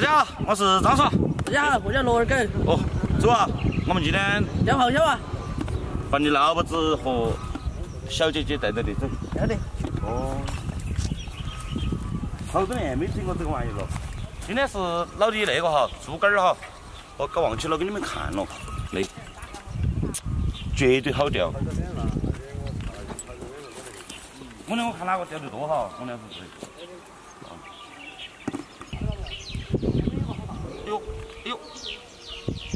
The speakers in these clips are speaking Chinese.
家好，我是张爽。大家好，我叫罗二狗。哦，走啊！我们今天钓螃蟹啊！把你老婆子和小姐姐带到这里走。要得。哦。好多年没听过这个玩意了。今天是老弟那个哈，猪肝儿哈，我搞忘记了给你们看了，那绝对好钓。我俩我看哪个钓得多哈，我俩是哎呦，哎呦，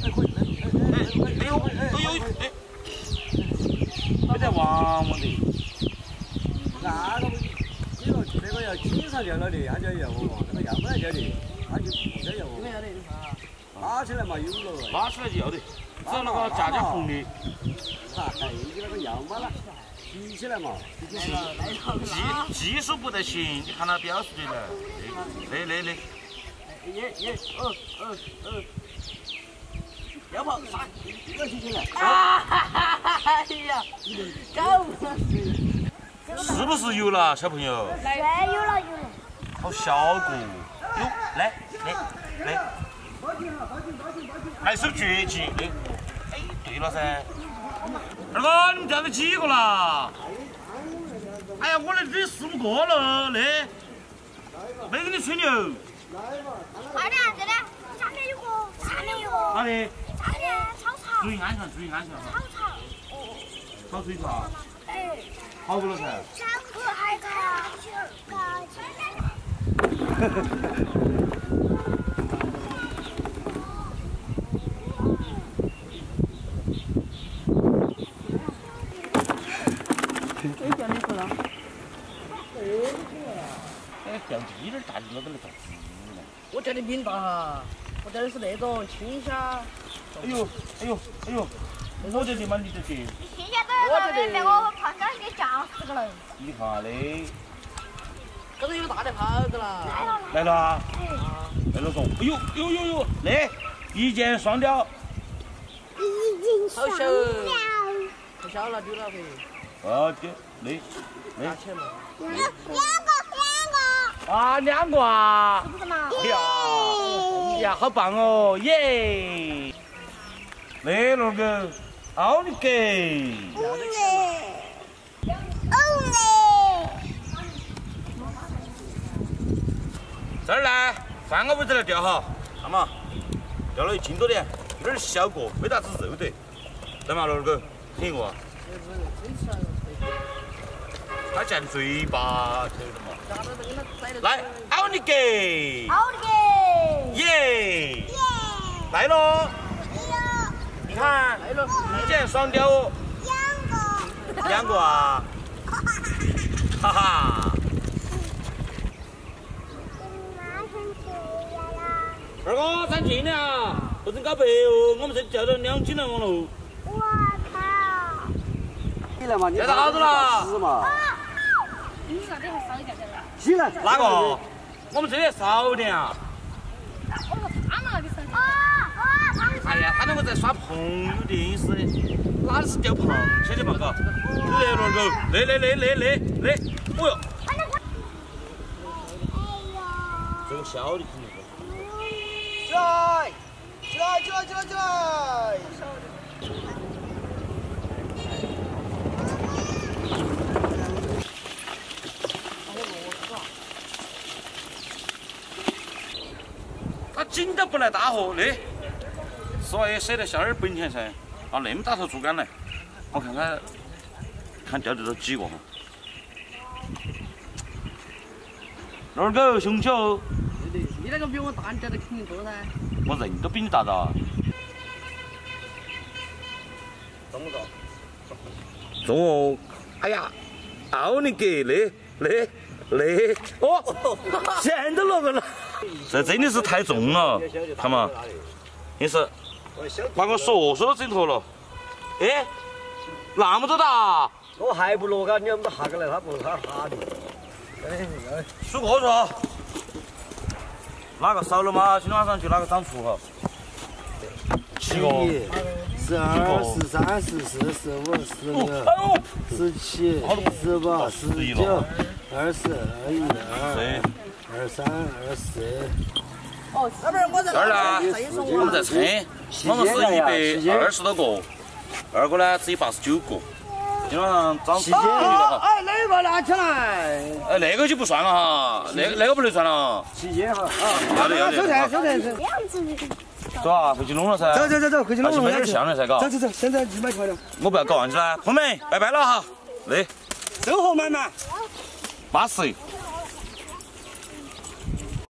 哎哎呦，哎呦，哎，还在汪汪的。那个，你说这个要经常钓了的，他就要我嘛；这个要不来钓的，他就不该要我。拉起来嘛，有了。拉起来就要得，只要那个架架红的。哈，哎，你那个要嘛了，提起来嘛。技技术不得行，你看他表示的了。那那那。耶耶，二二二，要跑啥，要提起来。啊哈哈哈！哎呀，搞不上是不是有了，小朋友？来，有了有了。好小个，哟，来来来，还是绝技。哎，对了噻，二哥，你们钓到几个了？哎呀，我那里四五个了，那没跟你吹牛。快点，这里下面有个，下面有个。哪里？下面草场。注意安全，注意安全草草。草水草。哎。好多了噻。三个海狗，高可以钓你去了。哎，钓低点大的我都来钓鱼了。我钓的比你大哈，我钓的是那种青虾。哎呦，哎呦，哎呦，我钓的嘛，你钓的。你现在都是被我胖哥给夹死个了。你看的。这个有大的跑的了。来了。来了啊！来了说，哎呦，呦呦呦，那一箭双雕。已经好小。太小了，丢了呗。啊，丢，来嘛。两两个，两个。啊，两个啊！是不是嘛？呀呀，好棒哦，耶！那龙哥，奥利给！哦嘞，哦嘞。这儿来，三个位置来钓哈，看嘛，钓了一斤多点，有点小个，没得啥子肉的，来嘛，龙狗，挺一个。他见嘴巴嘛。来，奥利给！奥利给！耶！耶！来喽！哎呦，你看，来喽。一箭双雕哦。两个。两个啊！哈哈。二哥，三斤了，不准搞白哦！我们这钓到两斤了我喽。我靠！你来嘛，你钓到好多了？是嘛？你那边还少一点点了。起来。哪个？我们这里少点啊。我说他们那里少。哦哦，他们。哎呀，他那个在耍朋友的意思，哪里是钓螃蟹的嘛？嘎。来，龙狗，来来来来来来，哦哟。哎呦。这个小的肯定。起来！起来！起来！起来！起来！他紧都不来搭伙，那是话也舍得下点本钱噻。啊，那么大头竹竿来，我看看，看钓得到几个哈。二狗凶起哦！对对，你那个比我大，你钓的肯定多噻。我人都比你大哒。中不中？中哦！哎呀，奥利给！那那那哦，钱都落个了。这真的是太重了，看嘛，也是把我锁锁到枕头了。哎，那么多大？我还不落嘎，你要么下个来，他不他哈的。哎哎，数个数，哪个少了吗？今天晚上就哪个长出哈。七个。十二、十三、十四、十五、十六、十七、十八、十九、二十、二一、二二、二三、二四、哦，老板，我在这儿呢我们在称，我们是一百二十多个，二个呢只有八十九个。今晚上涨七千了哈。哎，那个拿起来，哎，那个就不算了哈，那个那个不能算了。七千哈。啊，要得要得。收菜收菜收。这样子。走啊，回去弄了噻。走走走走，回去弄还是买点香了噻，嘎。走走走，现在一百块了。我不要搞忘记了，朋友们，拜拜了哈。来，生活满满。巴适。